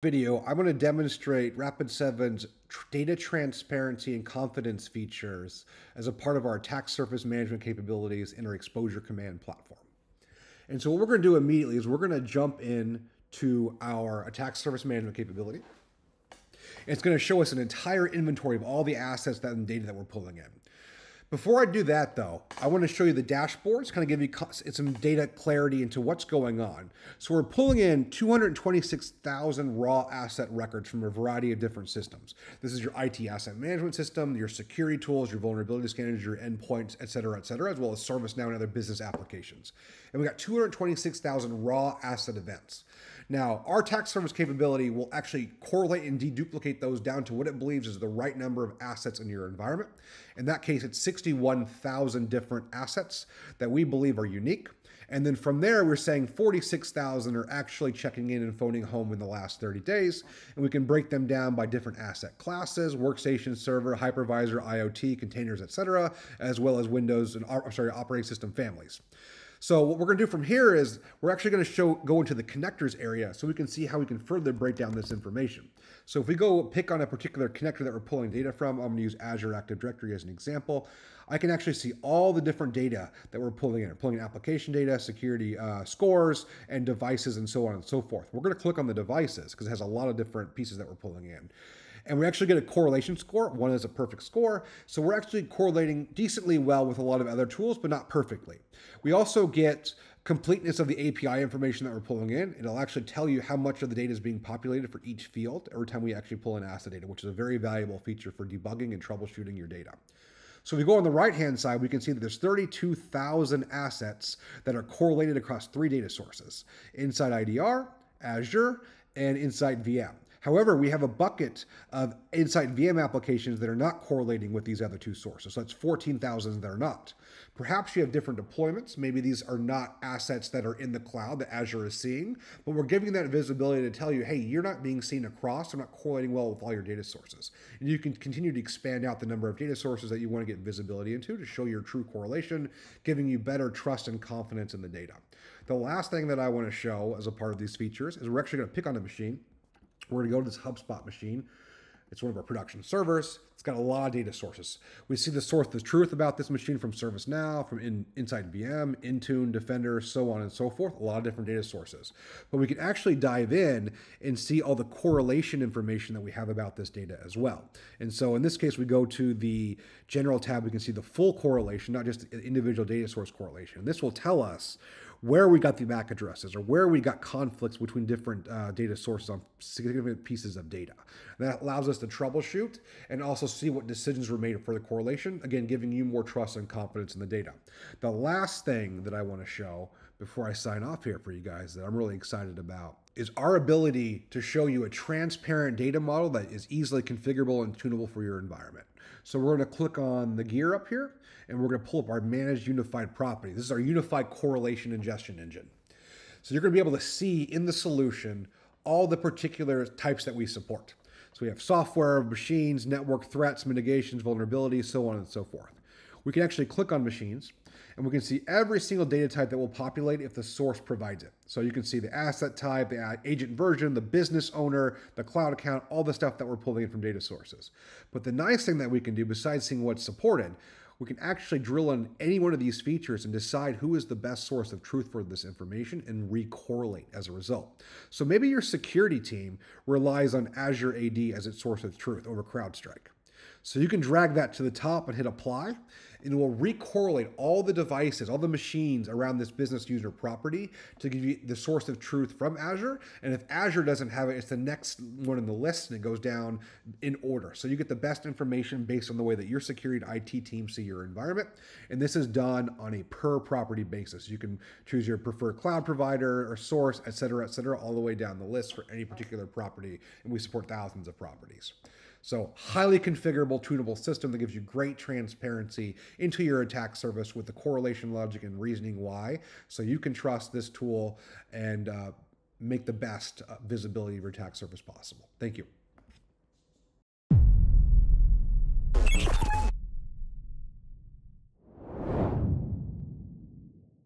video, I'm going to demonstrate Rapid7's data transparency and confidence features as a part of our attack surface management capabilities in our Exposure Command platform. And so what we're going to do immediately is we're going to jump in to our attack surface management capability. It's going to show us an entire inventory of all the assets that and data that we're pulling in. Before I do that, though, I want to show you the dashboards, kind of give you some data clarity into what's going on. So we're pulling in 226,000 raw asset records from a variety of different systems. This is your IT asset management system, your security tools, your vulnerability scanners, your endpoints, et cetera, et cetera, as well as ServiceNow and other business applications. And we got 226,000 raw asset events. Now, our attack surface capability will actually correlate and deduplicate those down to what it believes is the right number of assets in your environment. In that case, it's 61,000 different assets that we believe are unique. And then from there, we're saying 46,000 are actually checking in and phoning home in the last 30 days. And we can break them down by different asset classes, workstation, server, hypervisor, IoT, containers, etc., as well as Windows and I'm sorry, operating system families. So what we're going to do from here is we're actually going to show go into the connectors area so we can see how we can further break down this information. So if we go pick on a particular connector that we're pulling data from, I'm going to use Azure Active Directory as an example. I can actually see all the different data that we're pulling in. We're pulling in application data, security uh, scores, and devices, and so on and so forth. We're going to click on the devices because it has a lot of different pieces that we're pulling in and we actually get a correlation score. One is a perfect score. So we're actually correlating decently well with a lot of other tools, but not perfectly. We also get completeness of the API information that we're pulling in. It'll actually tell you how much of the data is being populated for each field every time we actually pull in asset data, which is a very valuable feature for debugging and troubleshooting your data. So if we go on the right-hand side, we can see that there's 32,000 assets that are correlated across three data sources, InsightIDR, Azure, and InsightVM. However, we have a bucket of InsightVM applications that are not correlating with these other two sources. So that's 14,000 that are not. Perhaps you have different deployments. Maybe these are not assets that are in the cloud that Azure is seeing, but we're giving that visibility to tell you, hey, you're not being seen across, they're not correlating well with all your data sources. And you can continue to expand out the number of data sources that you want to get visibility into to show your true correlation, giving you better trust and confidence in the data. The last thing that I want to show as a part of these features is we're actually going to pick on a machine we're going to go to this HubSpot machine. It's one of our production servers. It's got a lot of data sources. We see the source the truth about this machine from ServiceNow, from in, InsightVM, Intune, Defender, so on and so forth. A lot of different data sources. But we can actually dive in and see all the correlation information that we have about this data as well. And so in this case, we go to the general tab. We can see the full correlation, not just individual data source correlation. This will tell us where we got the MAC addresses or where we got conflicts between different uh, data sources on significant pieces of data. That allows us to troubleshoot and also see what decisions were made for the correlation, again, giving you more trust and confidence in the data. The last thing that I want to show before I sign off here for you guys that I'm really excited about is our ability to show you a transparent data model that is easily configurable and tunable for your environment. So we're going to click on the gear up here and we're going to pull up our managed unified property. This is our unified correlation ingestion engine. So you're going to be able to see in the solution all the particular types that we support. So we have software, machines, network threats, mitigations, vulnerabilities, so on and so forth. We can actually click on machines and we can see every single data type that will populate if the source provides it. So you can see the asset type, the agent version, the business owner, the cloud account, all the stuff that we're pulling in from data sources. But the nice thing that we can do, besides seeing what's supported, we can actually drill on any one of these features and decide who is the best source of truth for this information and recorrelate as a result. So maybe your security team relies on Azure AD as its source of truth over CrowdStrike. So you can drag that to the top and hit apply, and it will recorrelate all the devices, all the machines around this business user property to give you the source of truth from Azure. And if Azure doesn't have it, it's the next one in the list and it goes down in order. So you get the best information based on the way that your security IT team see your environment. And this is done on a per property basis. You can choose your preferred cloud provider or source, et cetera, et cetera, all the way down the list for any particular property. And we support thousands of properties. So, highly configurable, tunable system that gives you great transparency into your attack surface with the correlation logic and reasoning why. So, you can trust this tool and uh, make the best uh, visibility of your attack surface possible. Thank you.